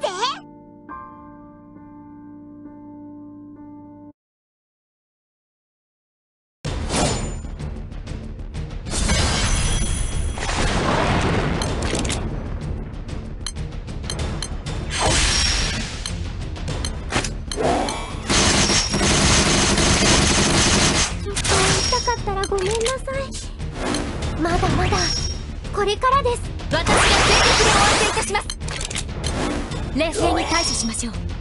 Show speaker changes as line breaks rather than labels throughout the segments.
して
しまし
ょう。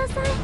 なさい。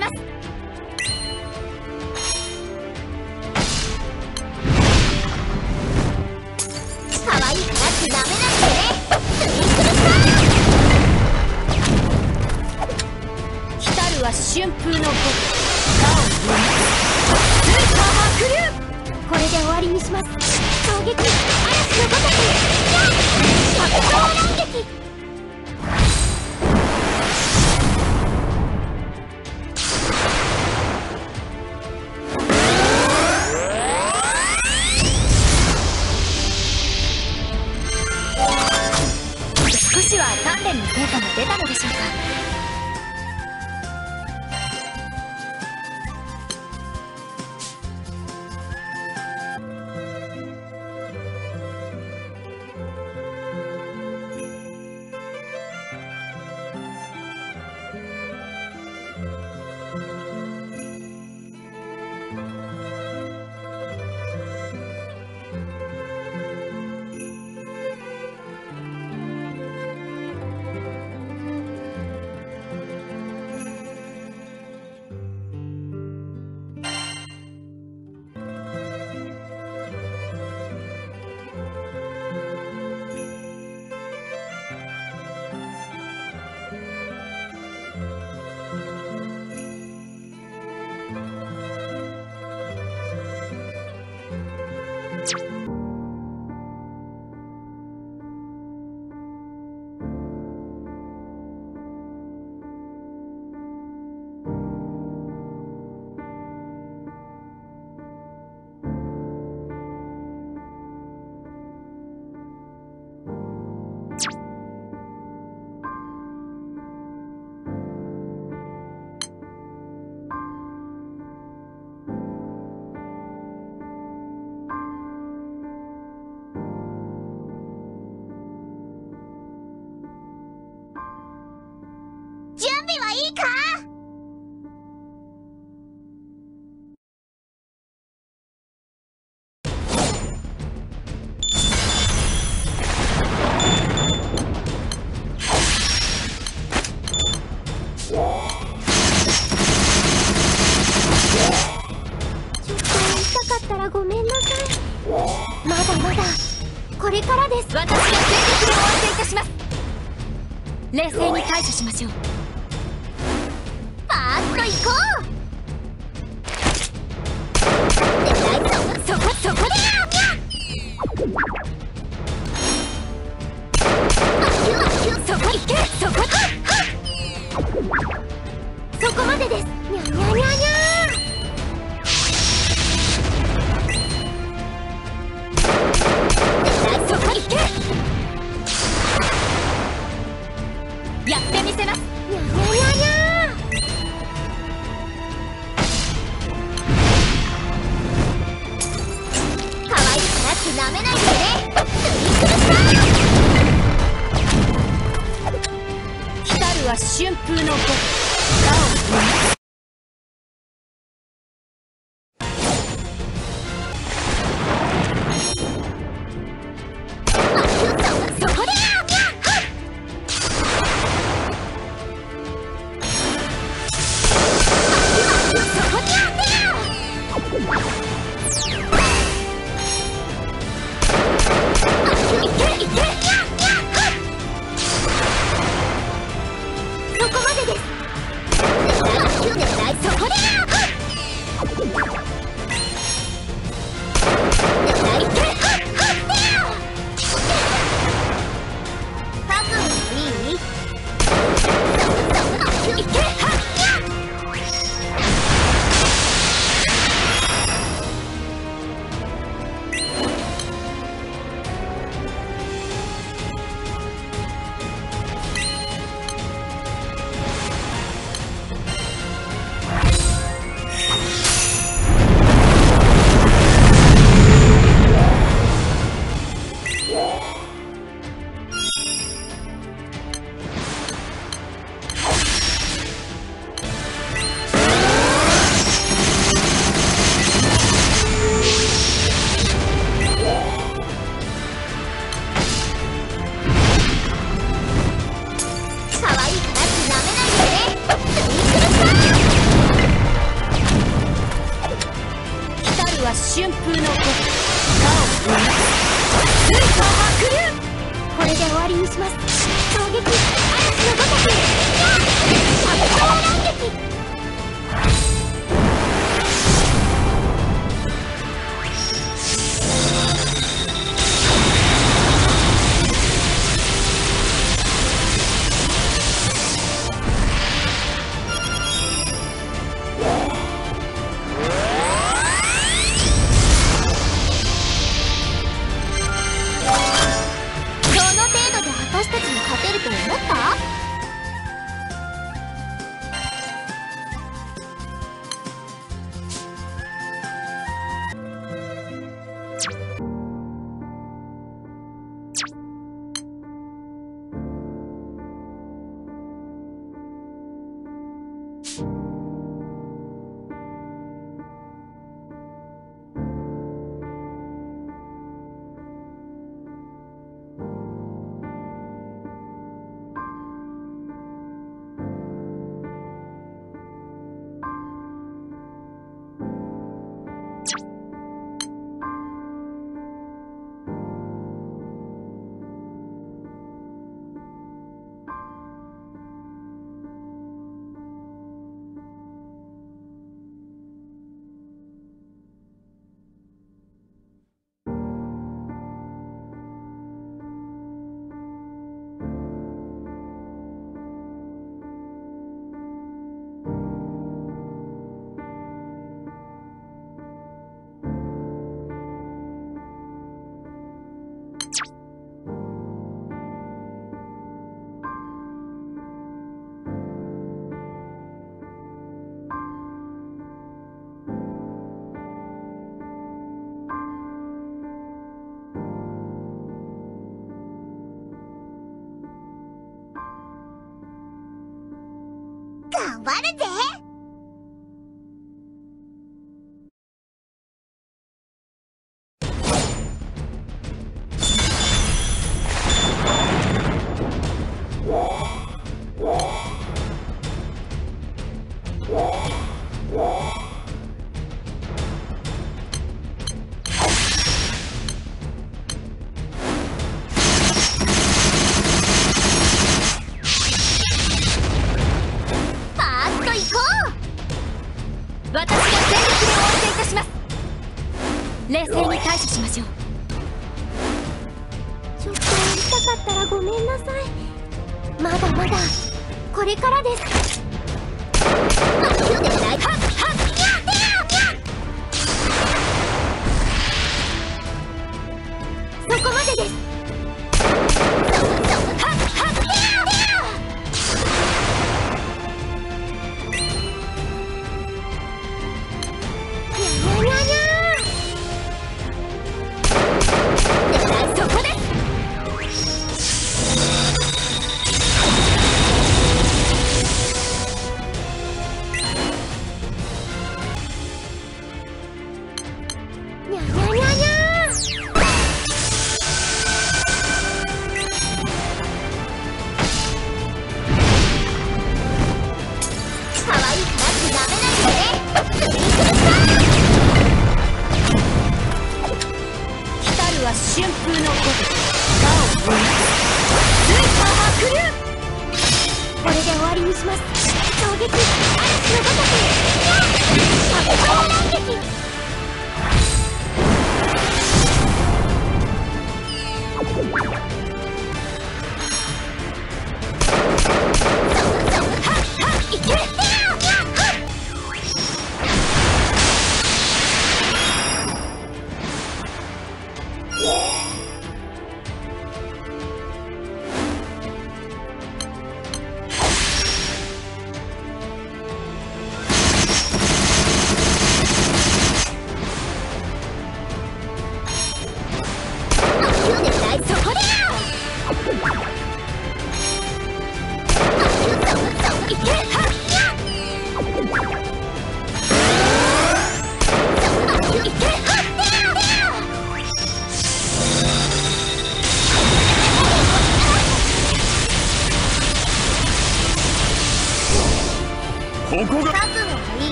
ます
冷静に対処しましょう。旋風の子他を生みスーパー白龍
これで終わりにします。衝撃。嵐のごとく。やっ。爆走乱撃。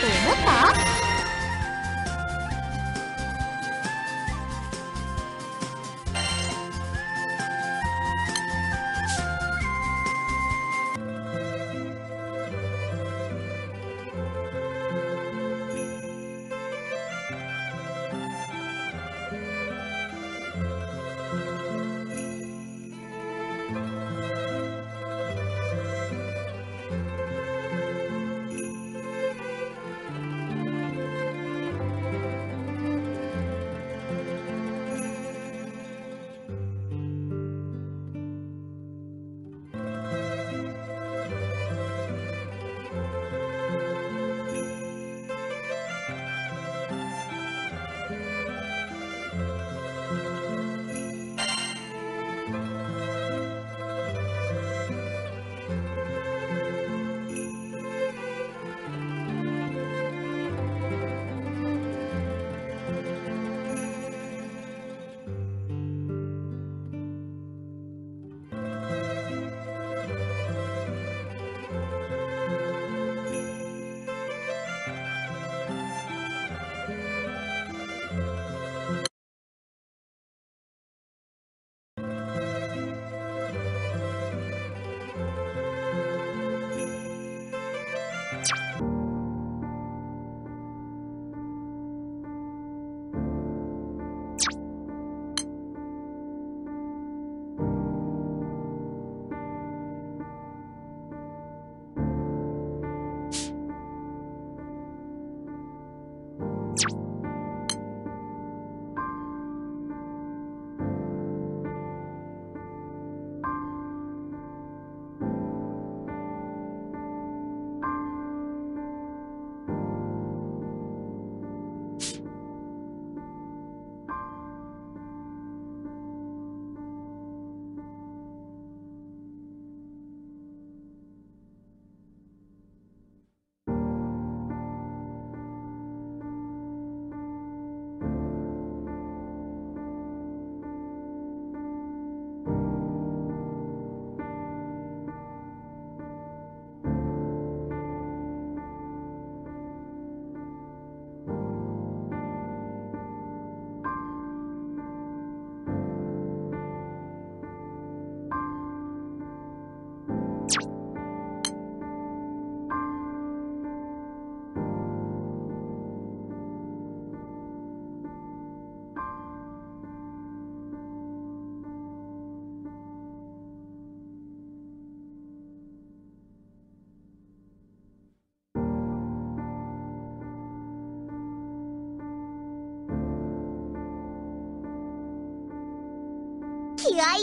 と思った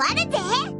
バレて。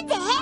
What the heck?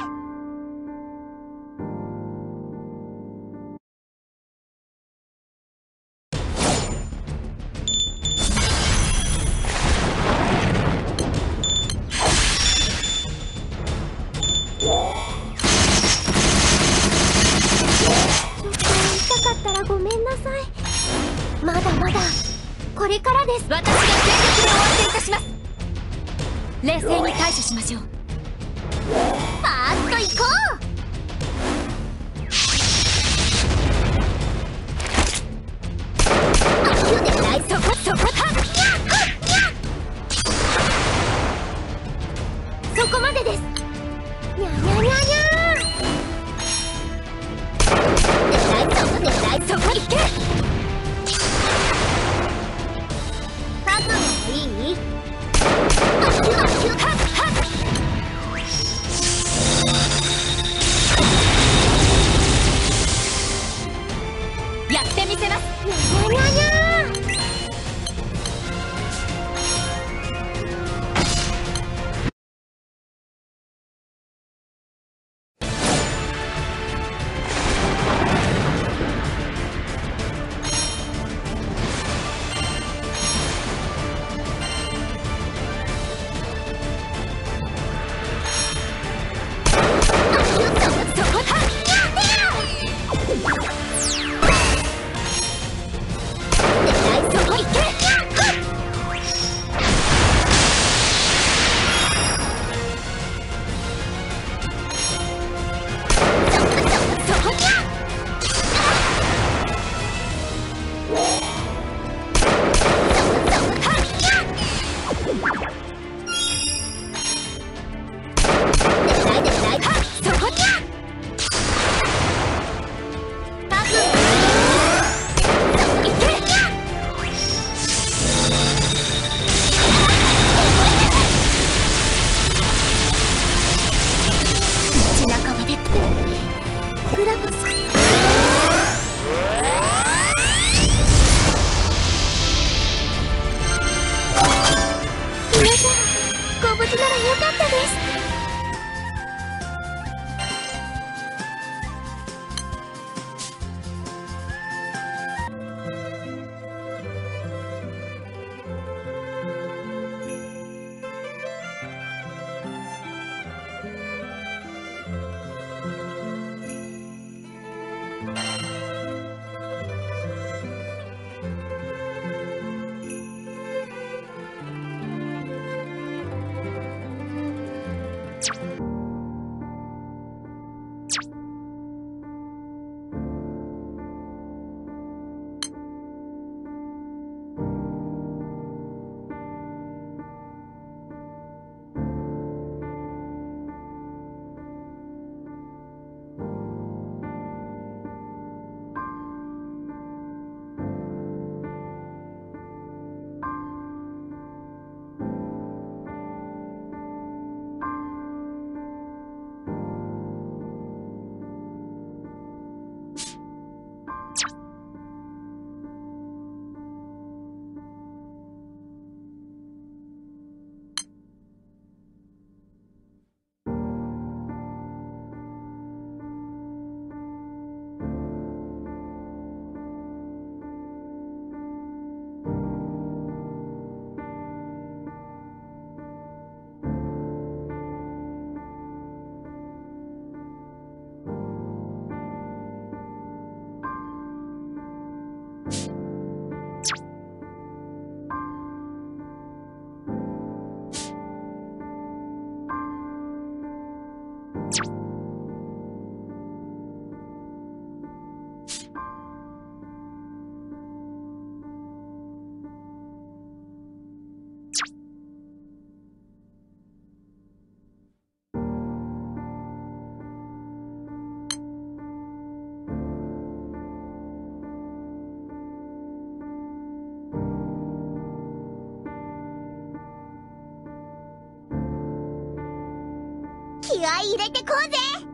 い入れてこうぜ。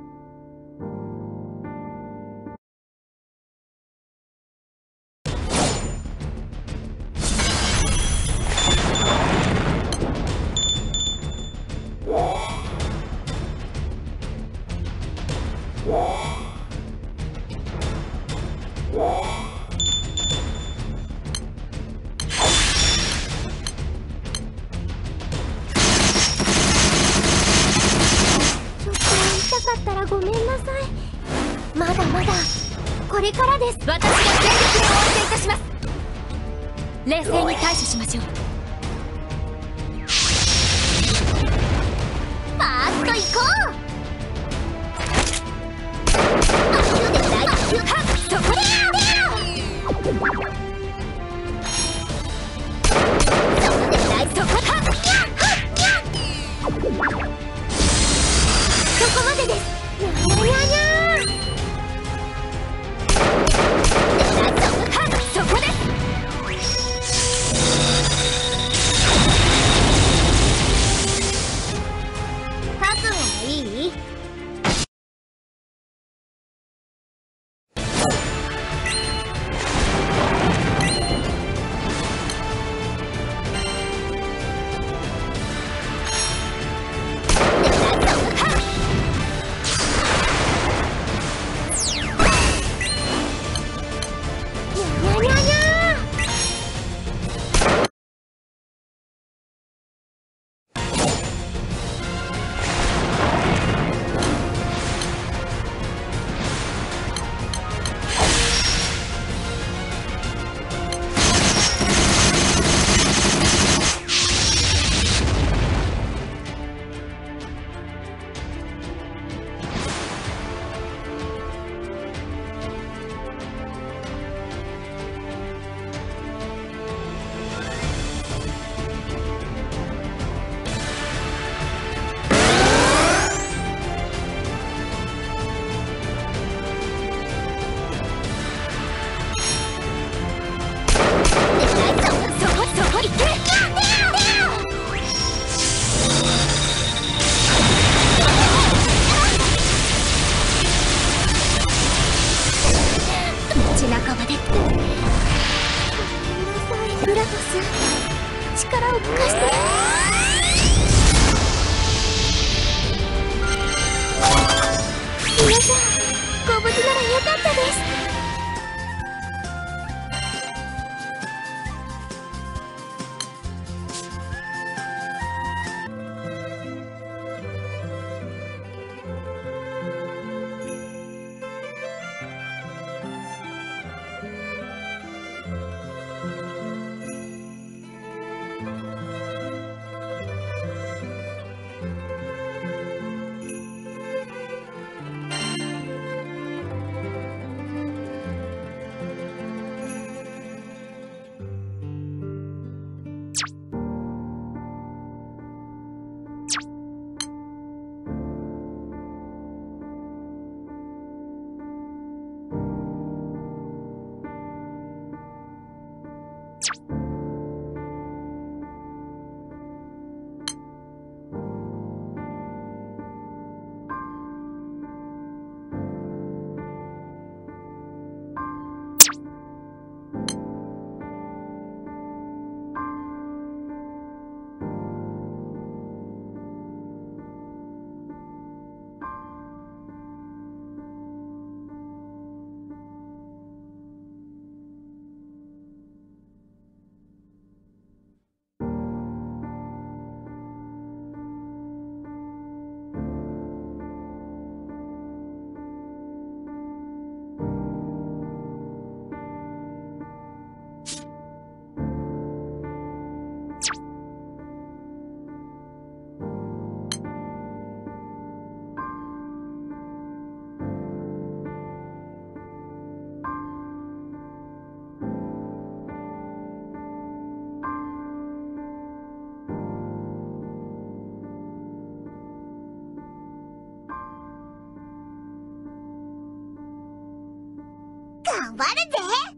頑張るぜ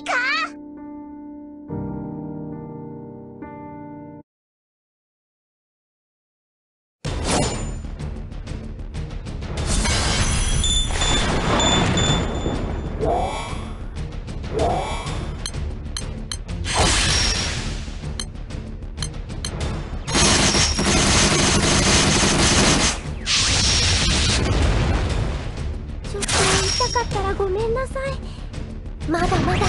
いか
痛かったらごめんなさい。まだまだ。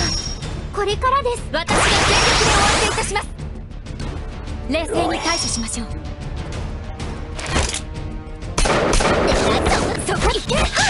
これからです。
私が全力で応戦いたします。冷静に対処しましょう。
そこ行け。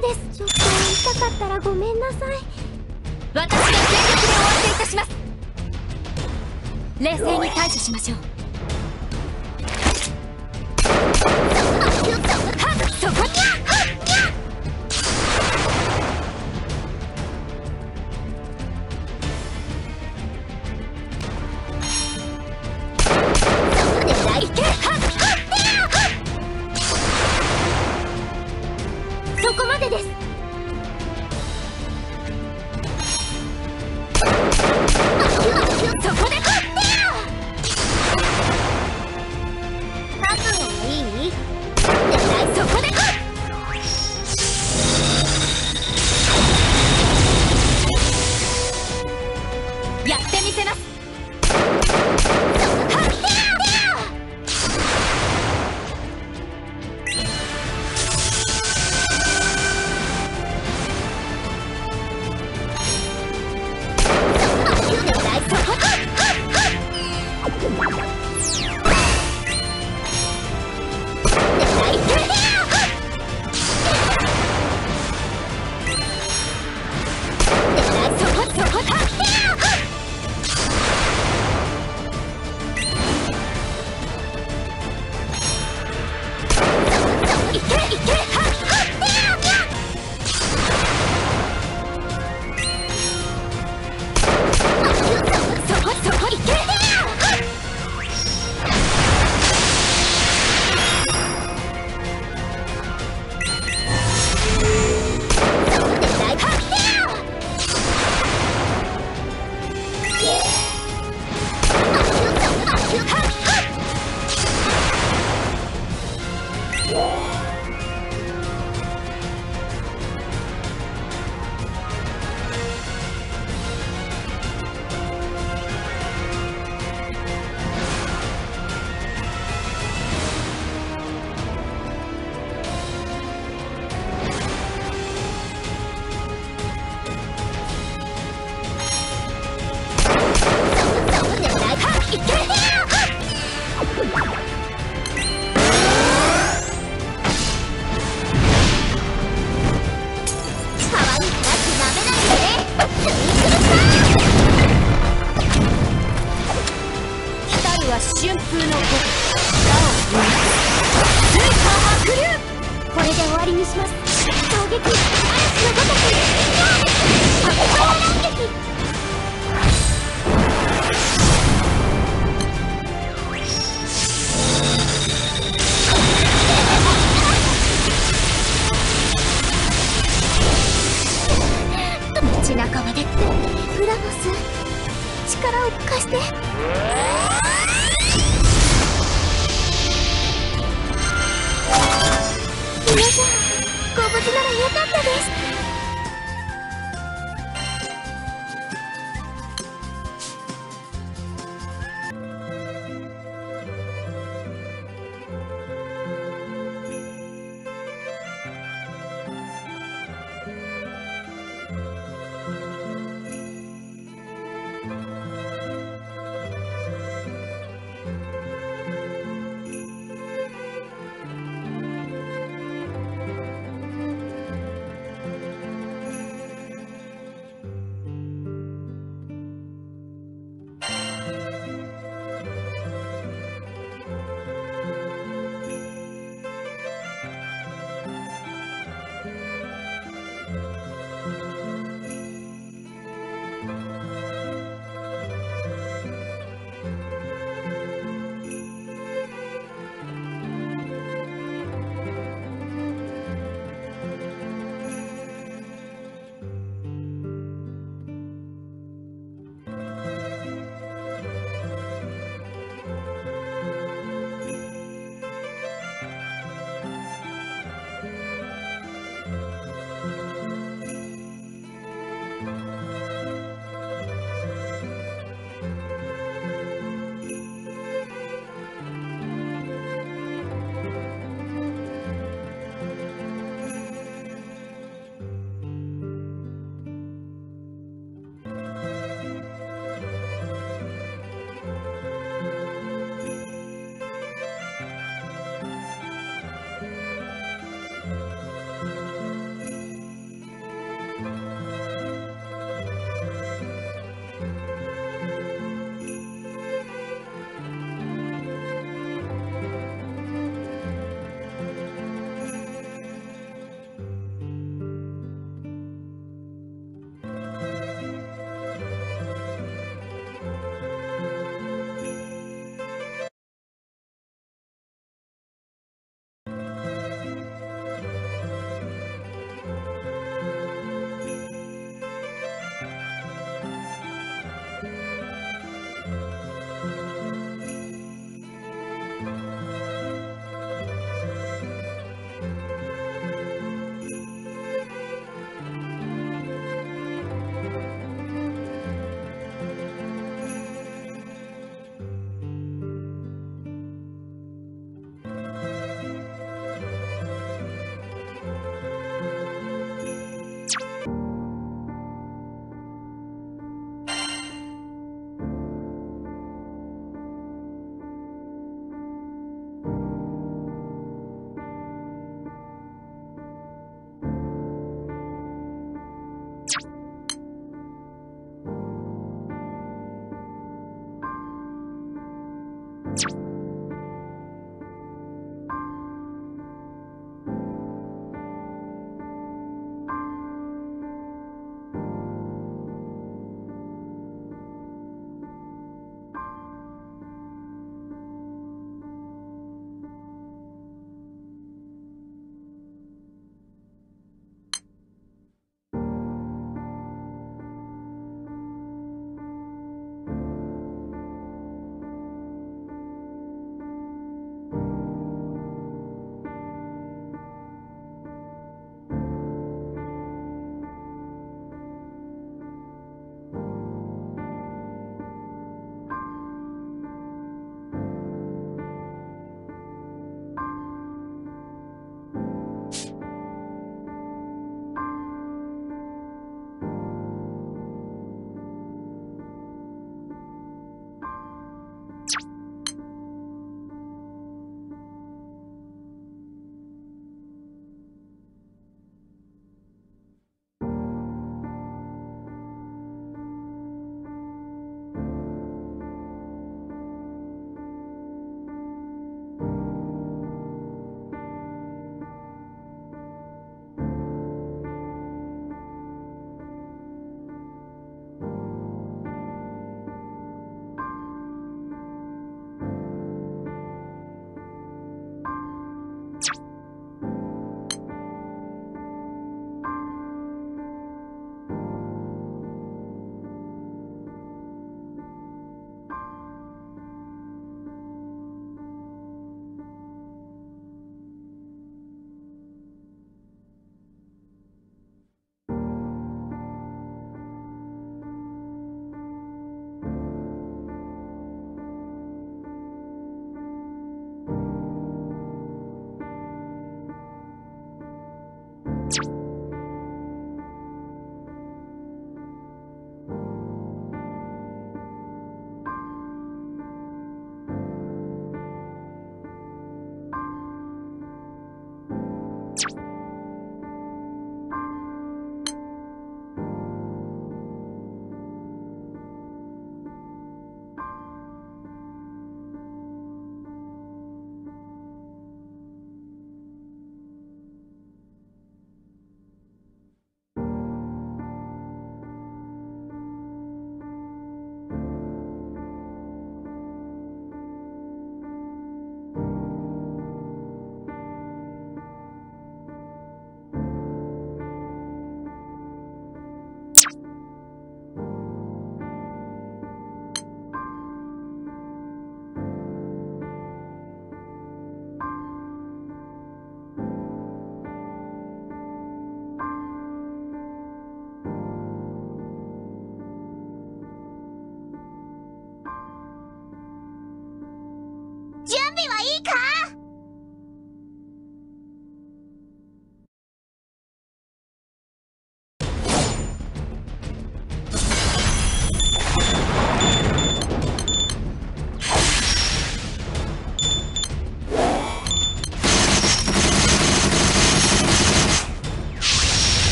です。ちょっと痛かったらごめんなさい。
私が全力でお相手いたします。冷静に対処しましょう。
そこにゃ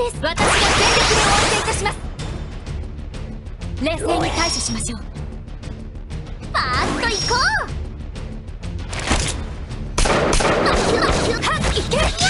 で
す。
私が全力で応戦いたします。冷静に対処しましょう。
ファースト行こう。
いけ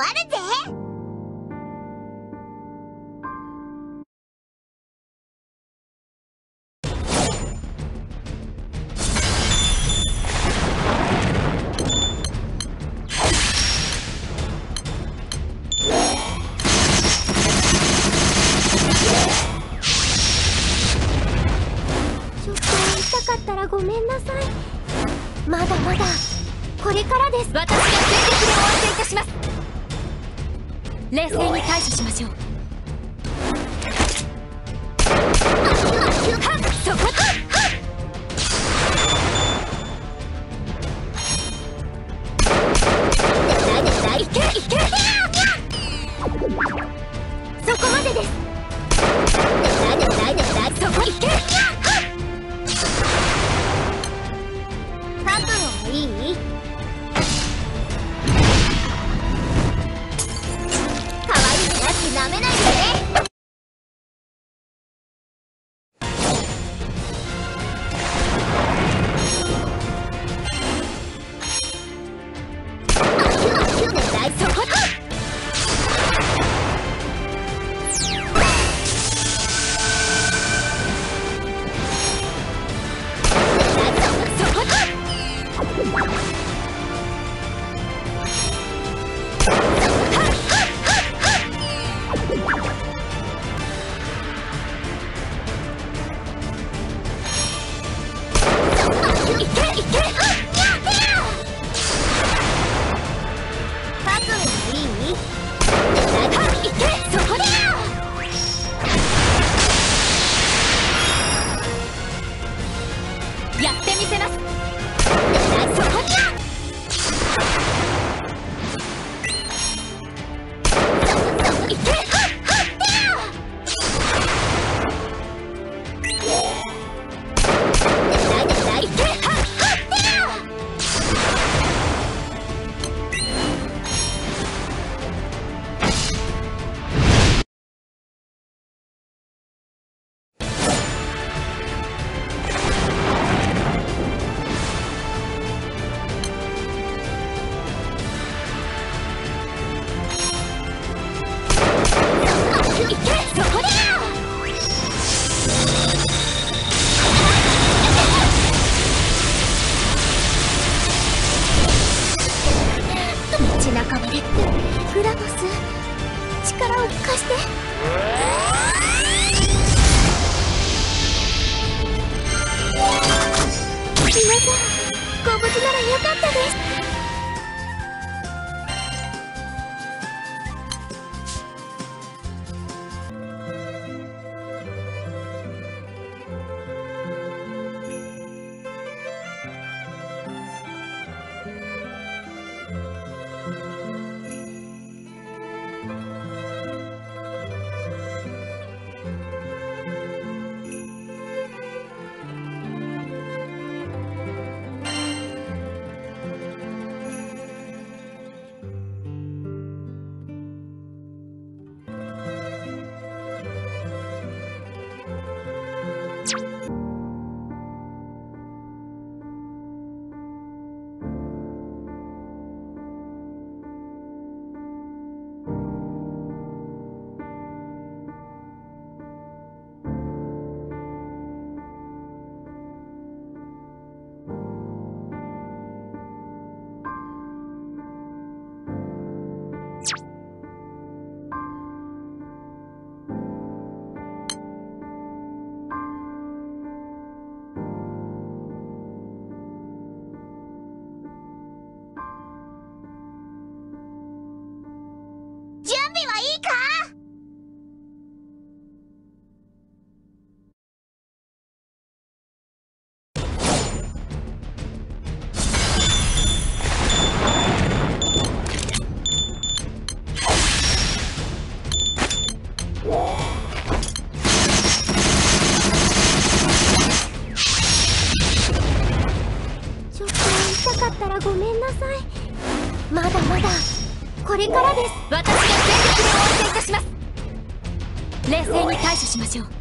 バレてしょう。
からです。
私が全力で応戦いたします。冷静に対処しましょう。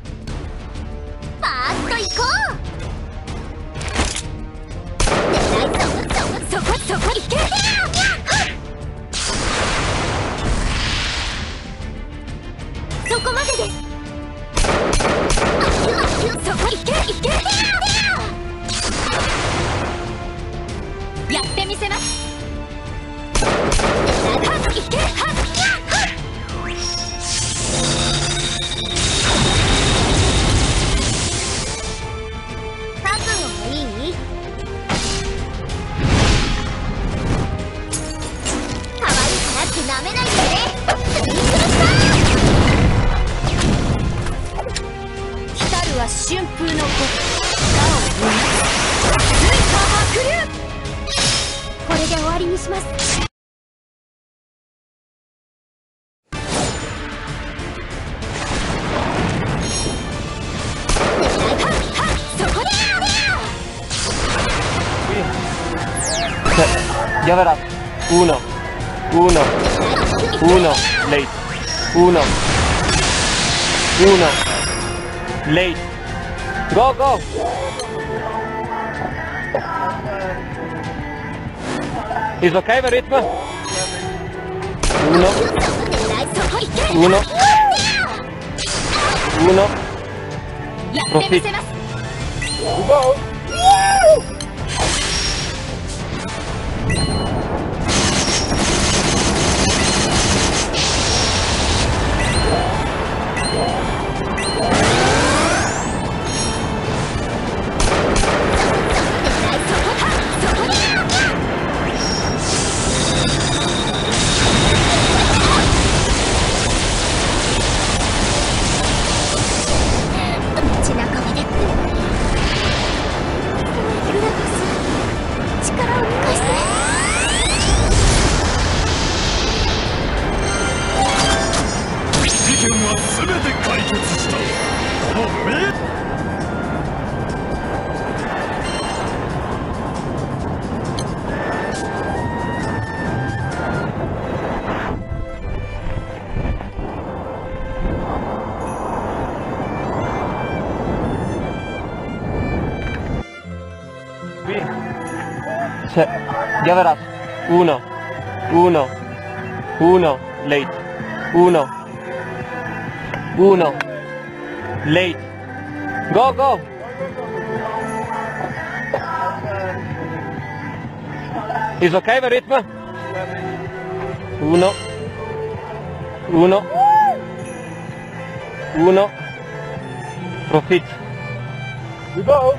Go, go! Is okay
the rhythm?
Uno. Uno.
Uno. Proceed.
Go! uno, uno, late, uno, uno, late. Go, go. Is okay the rhythm? Uno, uno, uno, profit.
We go.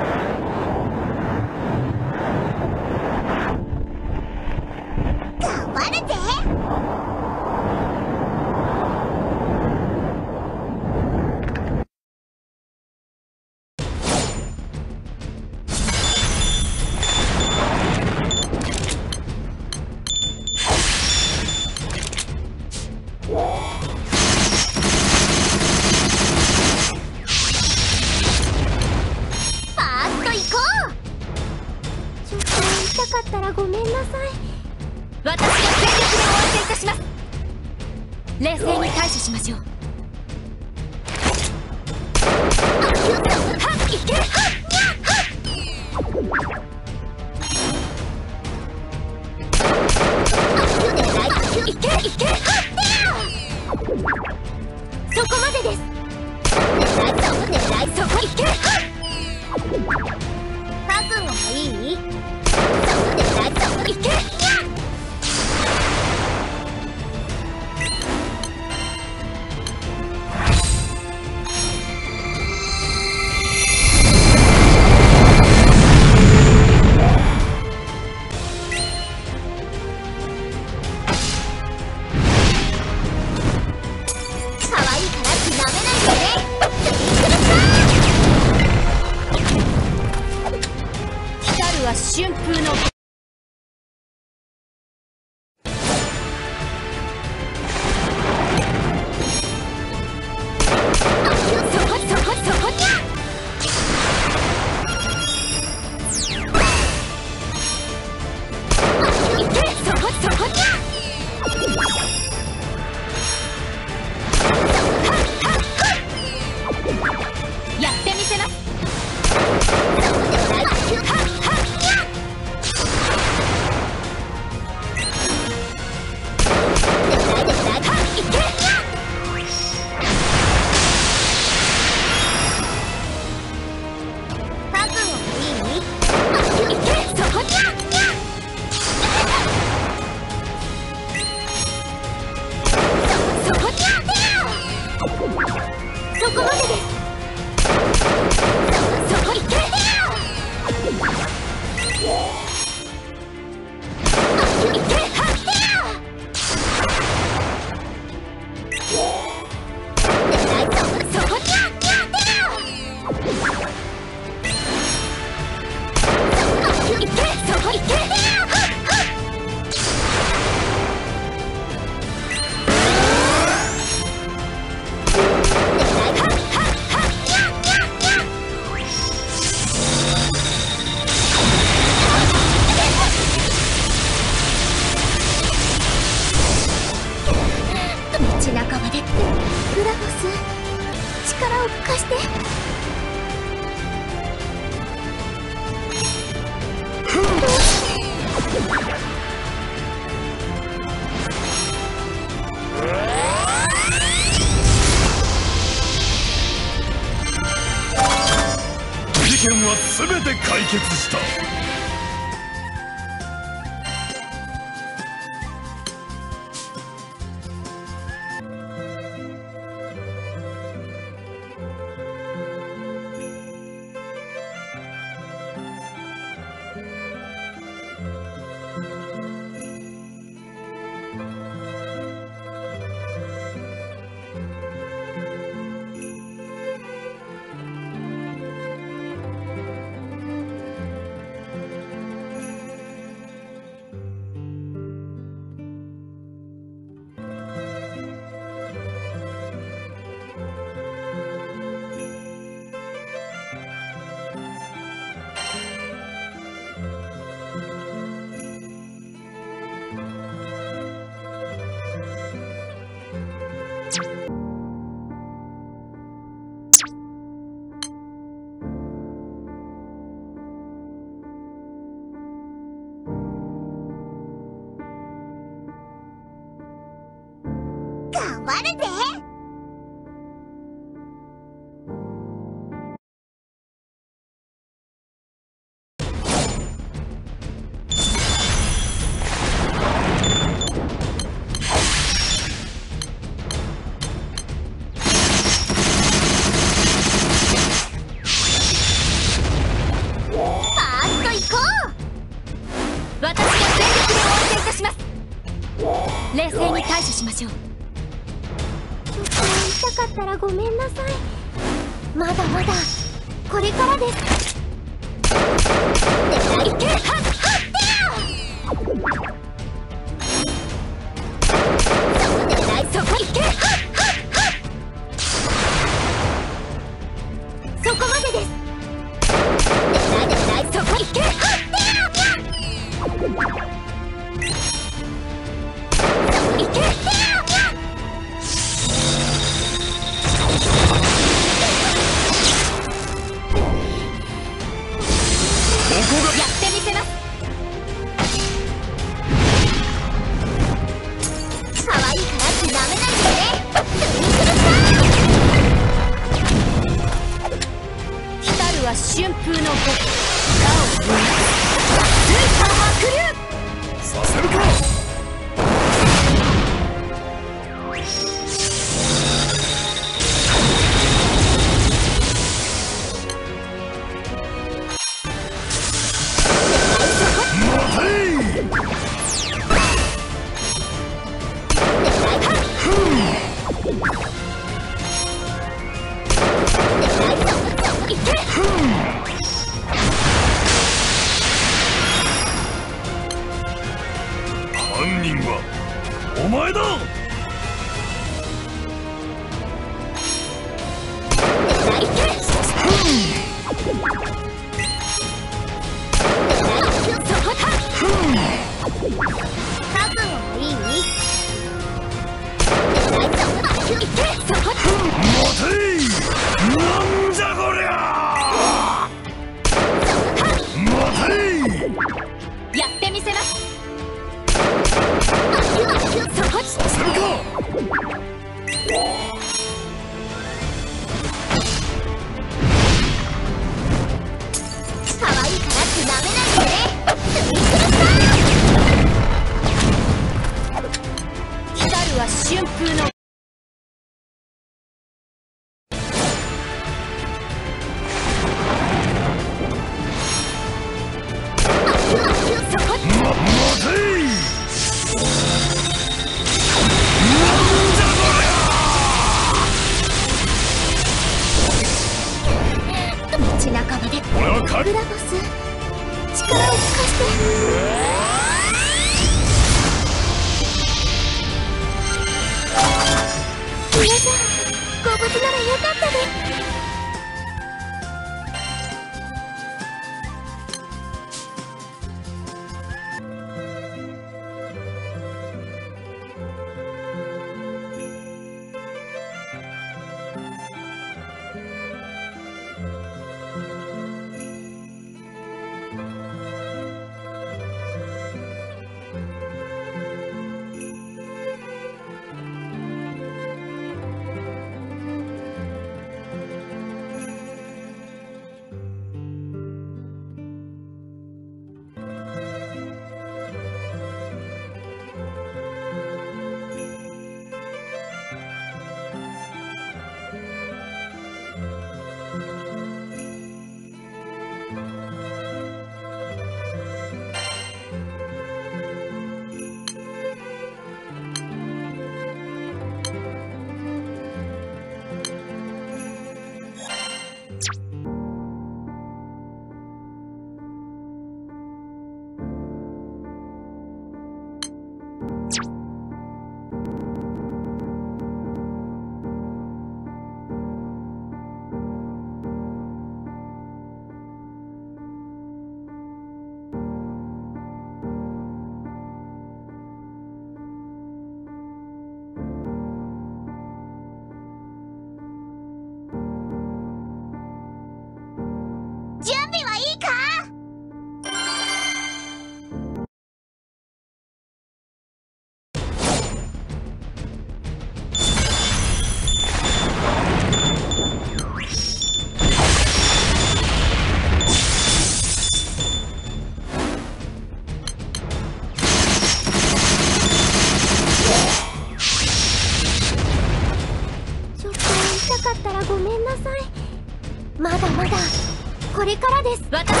です。
私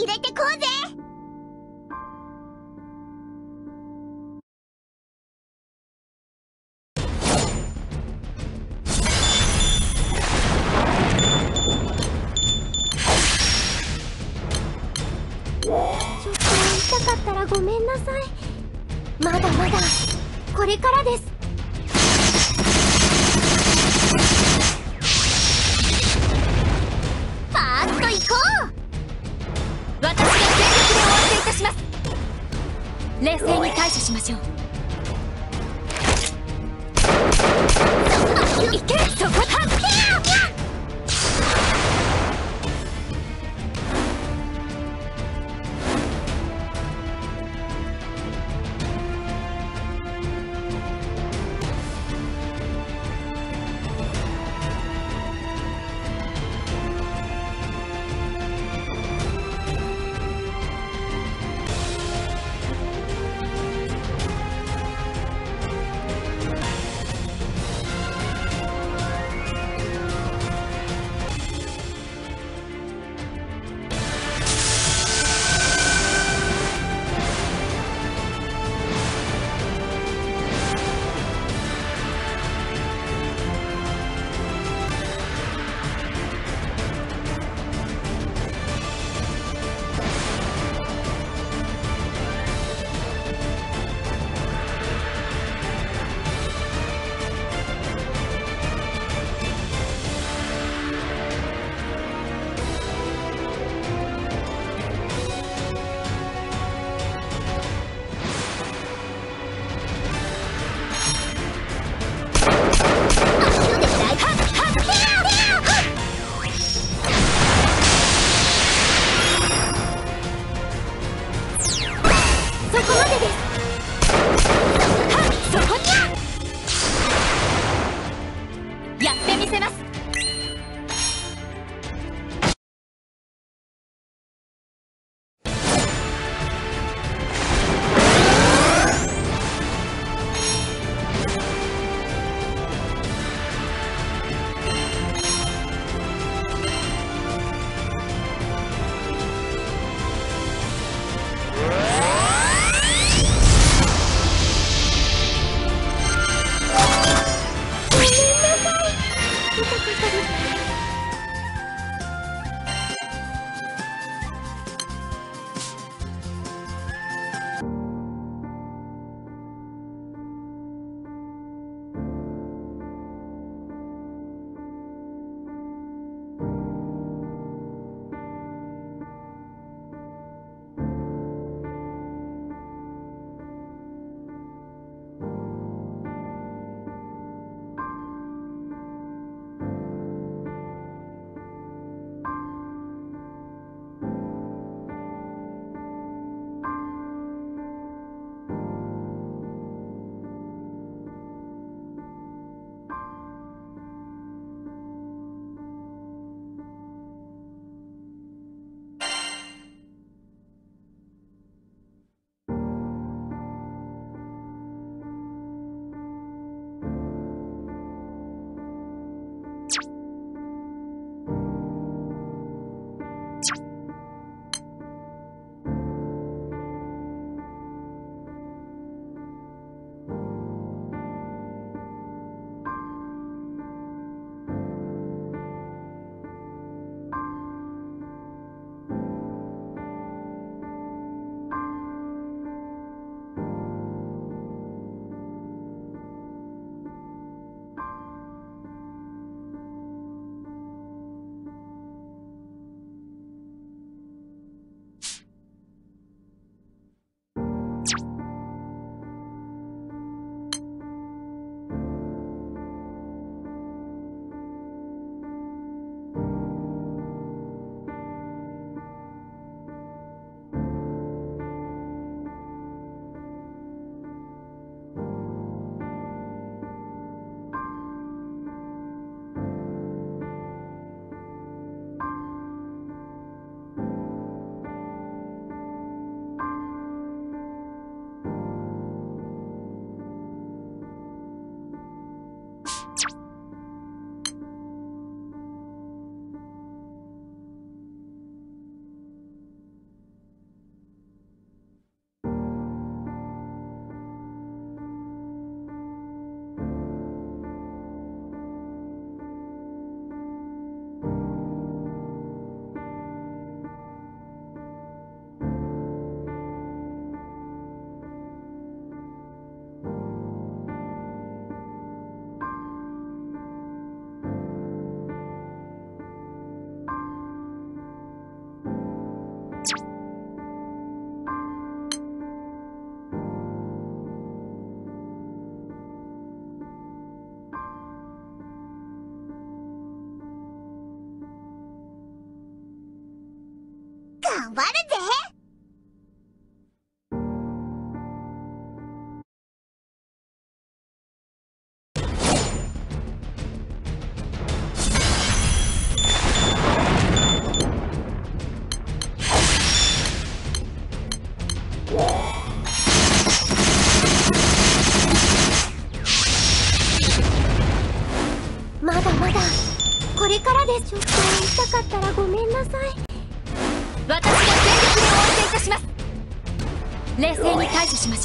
入れてこうぜ。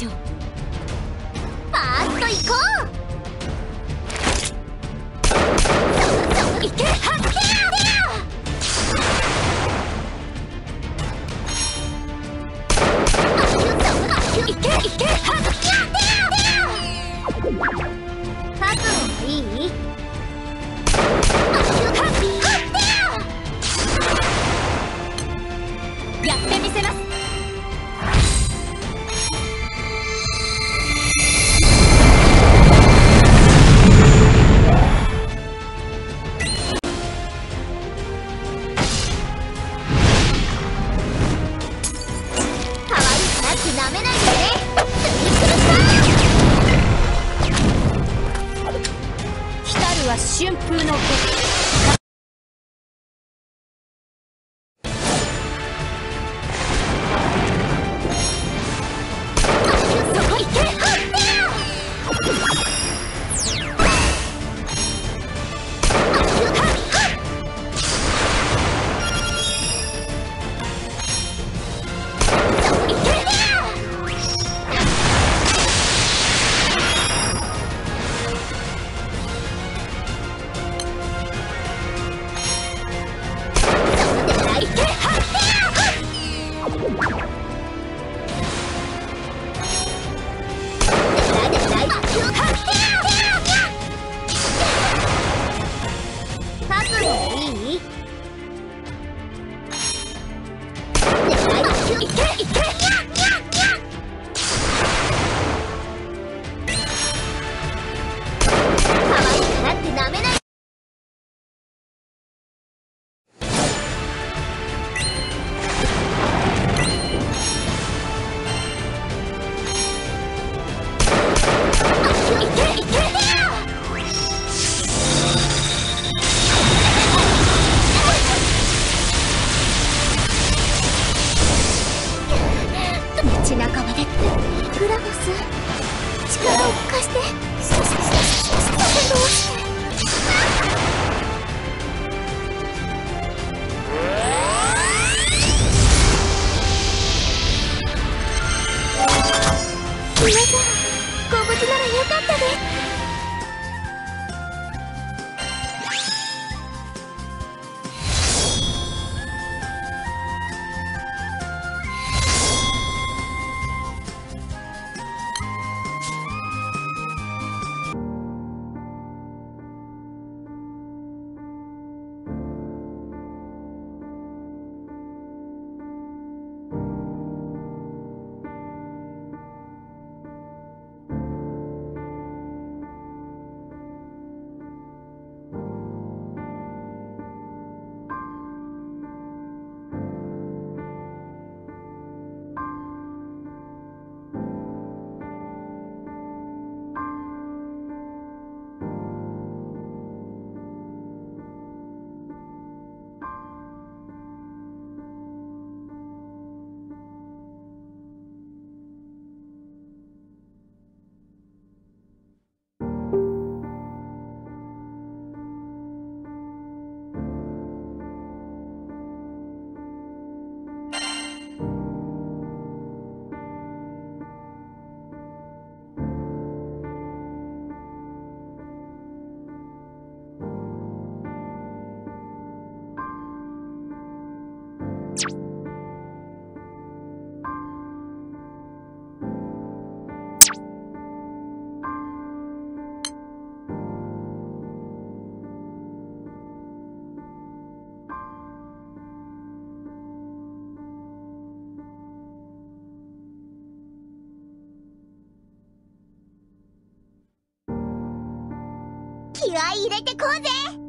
に
好物ならよかったです。気合い入れてこうぜ。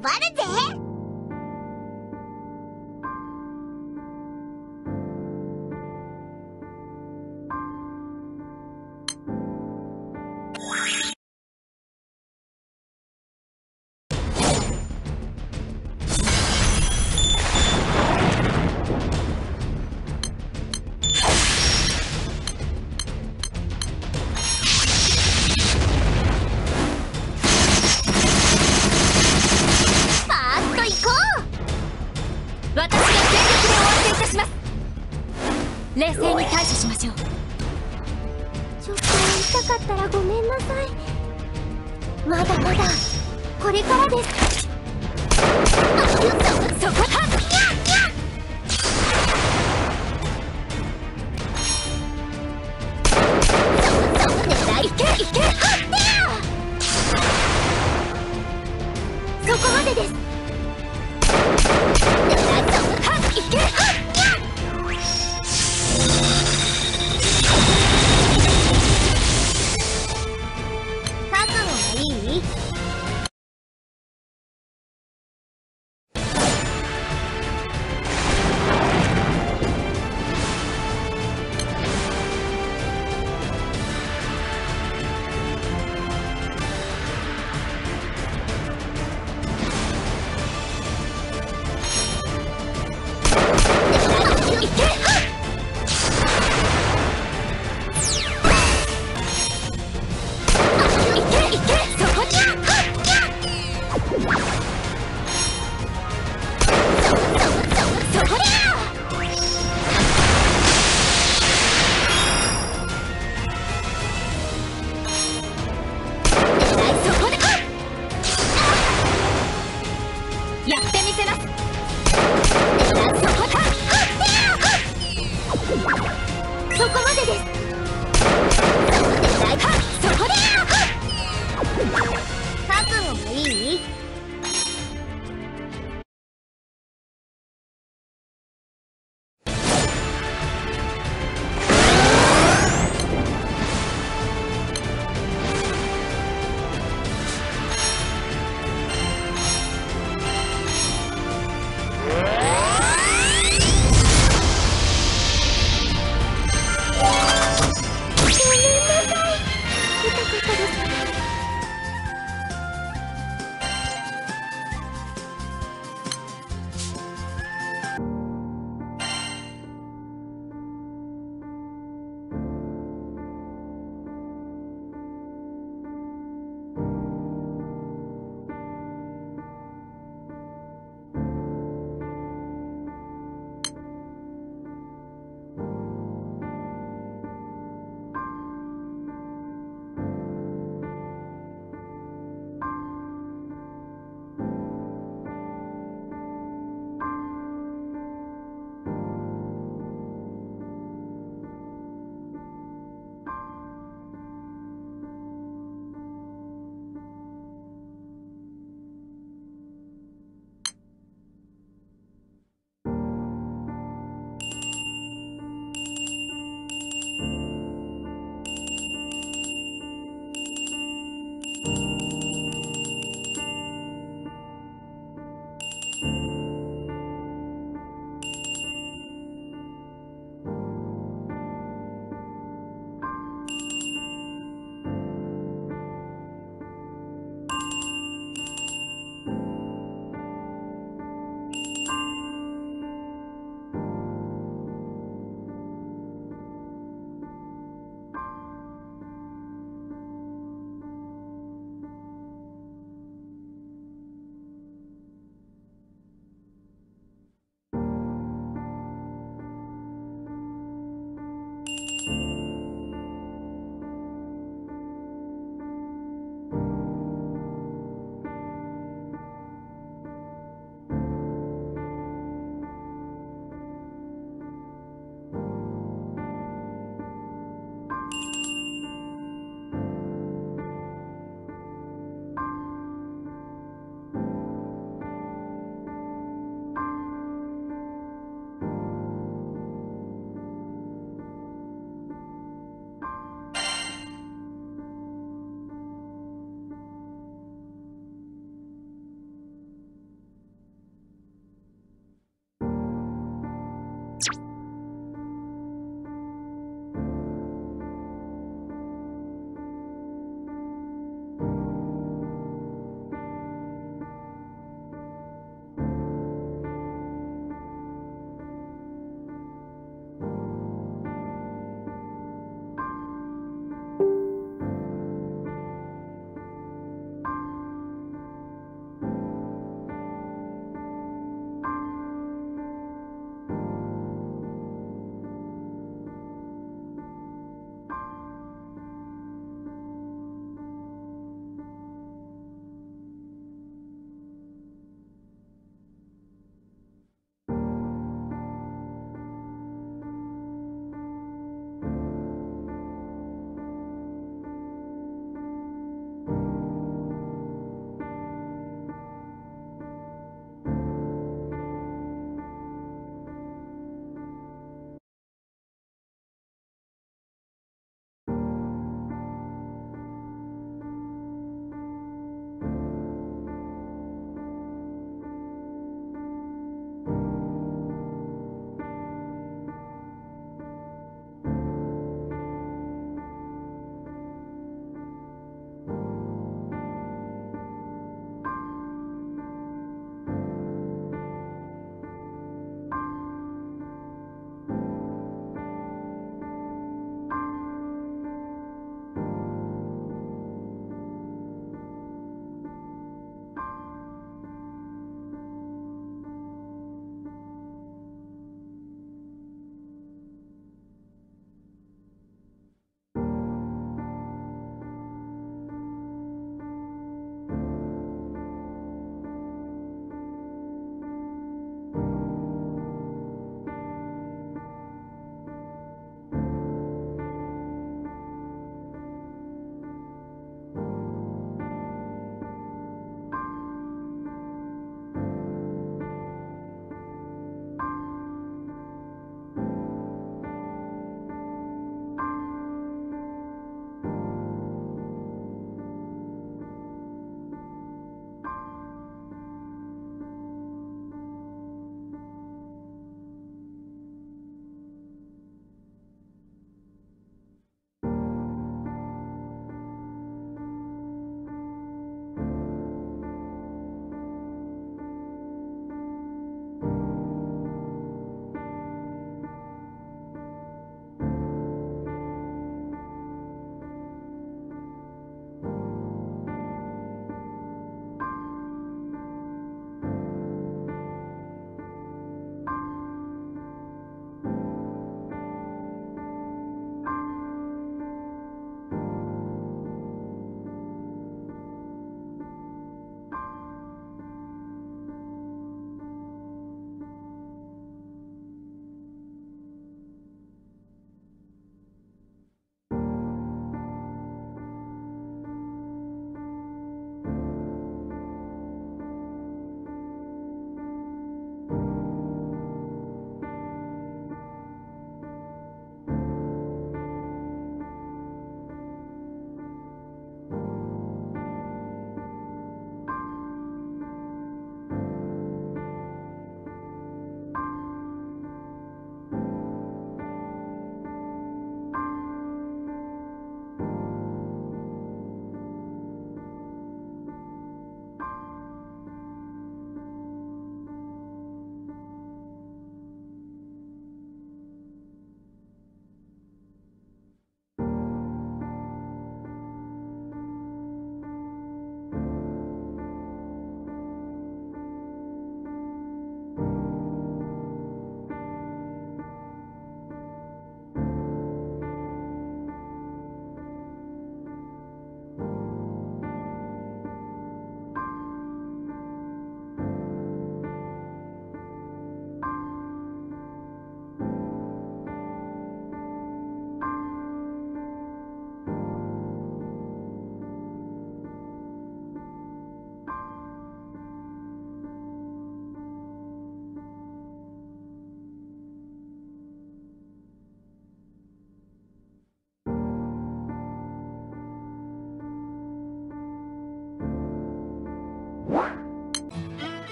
頑張るぜ。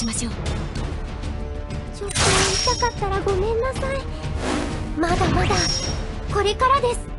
しましょう。
ちょっと痛かったらごめんなさい。まだまだ。これからです。